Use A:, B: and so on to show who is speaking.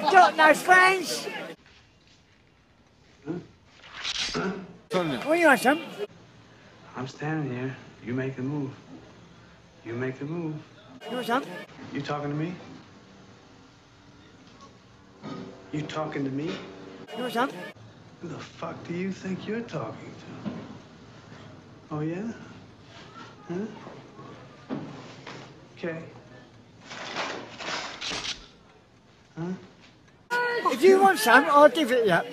A: You've got no friends. What do you want, son?
B: I'm standing here. You make the move. You make the move.
A: You want some?
B: You talking to me? You talking to me?
A: You want some?
B: Who the fuck do you think you're talking to? Oh, yeah? Huh? Okay. Huh?
A: If you want some, I'll give it you.